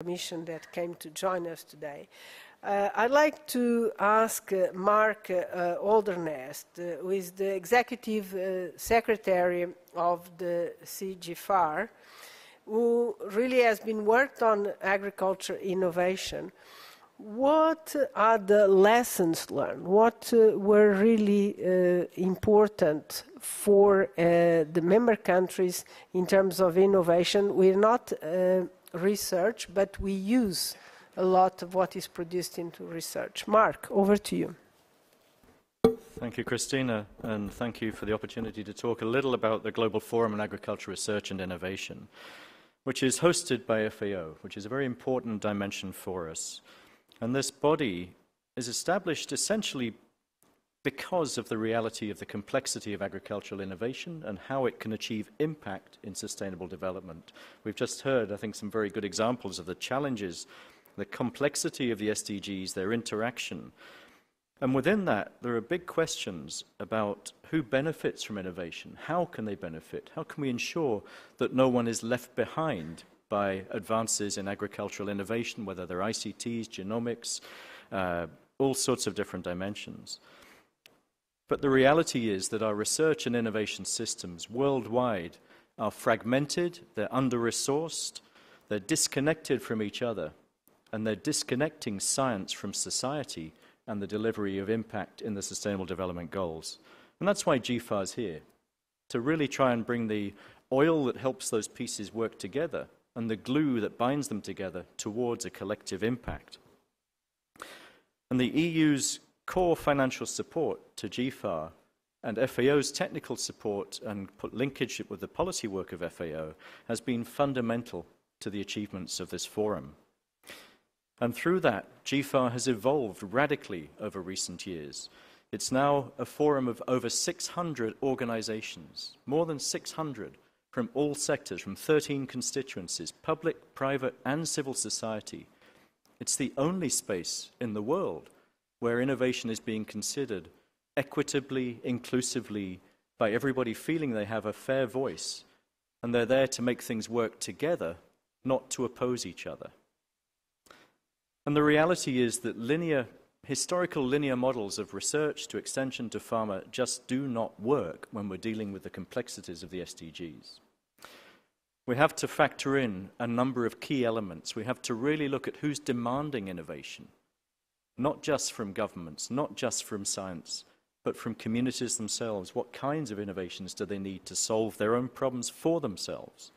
Commission that came to join us today. Uh, I'd like to ask uh, Mark uh, Holderness, uh, who is the Executive uh, Secretary of the CGFAR, who really has been worked on agriculture innovation. What are the lessons learned? What uh, were really uh, important for uh, the member countries in terms of innovation? We're not uh, research, but we use a lot of what is produced into research. Mark, over to you. Thank you, Christina, and thank you for the opportunity to talk a little about the Global Forum on Agriculture Research and Innovation, which is hosted by FAO, which is a very important dimension for us. And this body is established essentially because of the reality of the complexity of agricultural innovation and how it can achieve impact in sustainable development. We've just heard, I think, some very good examples of the challenges, the complexity of the SDGs, their interaction. And within that, there are big questions about who benefits from innovation, how can they benefit, how can we ensure that no one is left behind by advances in agricultural innovation, whether they're ICTs, genomics, uh, all sorts of different dimensions. But the reality is that our research and innovation systems worldwide are fragmented, they're under resourced, they're disconnected from each other, and they're disconnecting science from society and the delivery of impact in the Sustainable Development Goals. And that's why GFAR is here, to really try and bring the oil that helps those pieces work together and the glue that binds them together towards a collective impact. And the EU's core financial support to GFAR and FAO's technical support and linkage with the policy work of FAO has been fundamental to the achievements of this forum. And through that, GFAR has evolved radically over recent years. It's now a forum of over 600 organizations, more than 600 from all sectors, from 13 constituencies, public, private, and civil society. It's the only space in the world where innovation is being considered equitably, inclusively, by everybody feeling they have a fair voice, and they're there to make things work together, not to oppose each other. And the reality is that linear, historical linear models of research to extension to farmer just do not work when we're dealing with the complexities of the SDGs. We have to factor in a number of key elements. We have to really look at who's demanding innovation, not just from governments, not just from science, but from communities themselves. What kinds of innovations do they need to solve their own problems for themselves?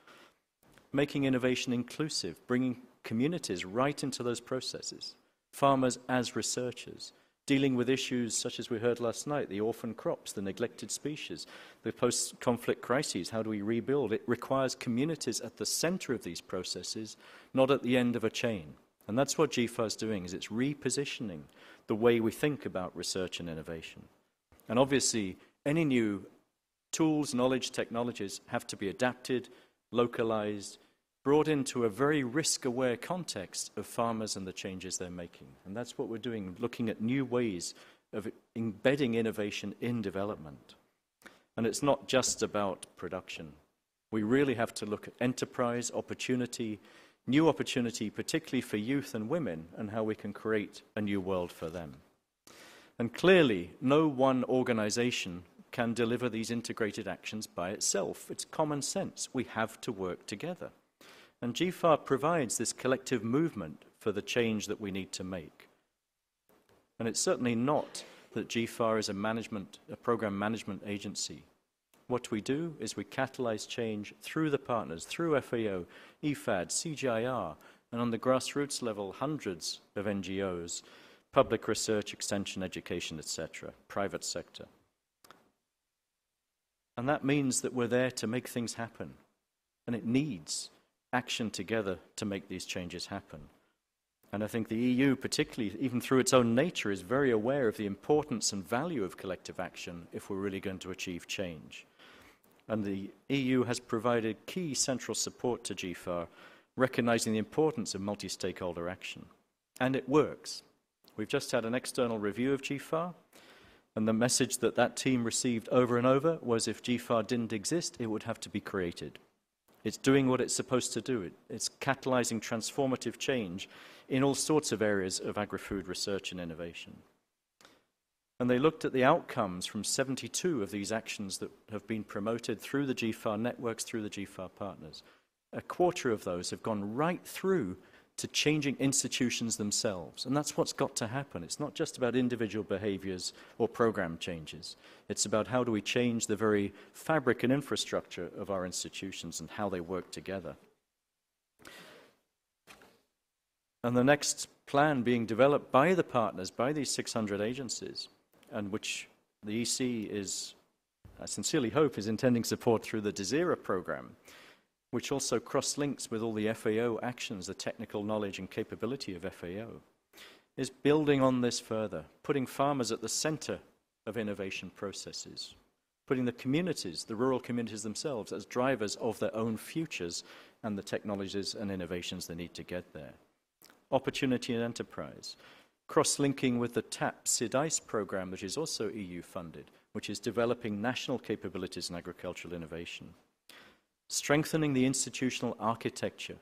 Making innovation inclusive, bringing communities right into those processes, farmers as researchers, dealing with issues such as we heard last night, the orphan crops, the neglected species, the post-conflict crises, how do we rebuild? It requires communities at the center of these processes, not at the end of a chain. And that's what GFAR is doing, is it's repositioning the way we think about research and innovation. And obviously, any new tools, knowledge, technologies have to be adapted, localized, brought into a very risk-aware context of farmers and the changes they're making. And that's what we're doing, looking at new ways of embedding innovation in development. And it's not just about production. We really have to look at enterprise, opportunity, new opportunity, particularly for youth and women, and how we can create a new world for them. And clearly, no one organization can deliver these integrated actions by itself. It's common sense. We have to work together. And GFAR provides this collective movement for the change that we need to make. And it's certainly not that GFAR is a management, a program management agency. What we do is we catalyze change through the partners, through FAO, IFAD, CGIAR, and on the grassroots level, hundreds of NGOs, public research, extension, education, etc., private sector. And that means that we're there to make things happen. And it needs action together to make these changes happen. And I think the EU, particularly, even through its own nature, is very aware of the importance and value of collective action if we're really going to achieve change. And the EU has provided key central support to GFAR, recognizing the importance of multi-stakeholder action. And it works. We've just had an external review of GFAR, and the message that that team received over and over was if GFAR didn't exist, it would have to be created. It's doing what it's supposed to do. It, it's catalyzing transformative change in all sorts of areas of agri-food research and innovation. And they looked at the outcomes from 72 of these actions that have been promoted through the GFAR networks, through the GFAR partners. A quarter of those have gone right through to changing institutions themselves. And that's what's got to happen. It's not just about individual behaviors or program changes. It's about how do we change the very fabric and infrastructure of our institutions and how they work together. And the next plan being developed by the partners, by these 600 agencies, and which the EC is, I sincerely hope, is intending support through the DESIRA program, which also cross-links with all the FAO actions, the technical knowledge and capability of FAO, is building on this further, putting farmers at the center of innovation processes, putting the communities, the rural communities themselves, as drivers of their own futures and the technologies and innovations they need to get there. Opportunity and enterprise, cross-linking with the TAP CDAIS program, which is also EU funded, which is developing national capabilities in agricultural innovation strengthening the institutional architecture.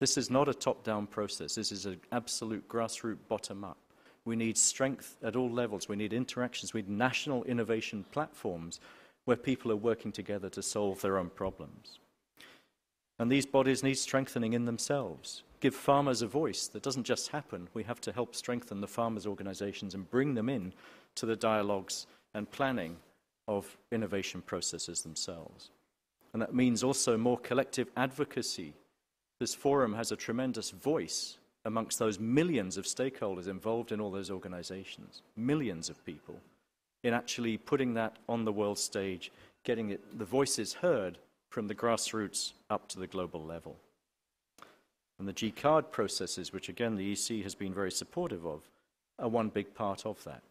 This is not a top-down process. This is an absolute grassroots bottom-up. We need strength at all levels. We need interactions. We need national innovation platforms where people are working together to solve their own problems. And these bodies need strengthening in themselves. Give farmers a voice. That doesn't just happen. We have to help strengthen the farmers' organizations and bring them in to the dialogues and planning of innovation processes themselves. And that means also more collective advocacy. This forum has a tremendous voice amongst those millions of stakeholders involved in all those organizations, millions of people, in actually putting that on the world stage, getting it, the voices heard from the grassroots up to the global level. And the GCARD processes, which again the EC has been very supportive of, are one big part of that.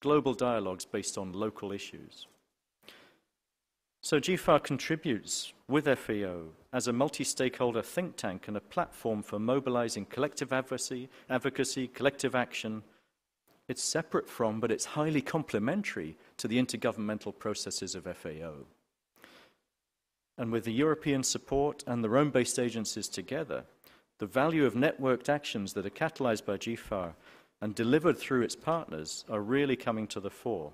Global dialogues based on local issues. So GFAR contributes with FAO as a multi-stakeholder think tank and a platform for mobilizing collective advocacy, advocacy, collective action. It's separate from, but it's highly complementary to the intergovernmental processes of FAO. And with the European support and the Rome-based agencies together, the value of networked actions that are catalyzed by GFAR and delivered through its partners are really coming to the fore.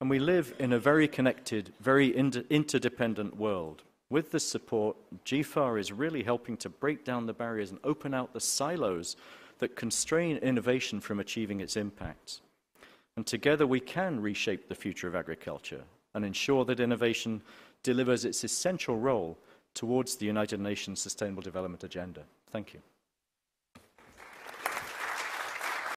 And we live in a very connected, very inter interdependent world. With this support, GFAR is really helping to break down the barriers and open out the silos that constrain innovation from achieving its impacts. And together we can reshape the future of agriculture and ensure that innovation delivers its essential role towards the United Nations Sustainable Development Agenda. Thank you.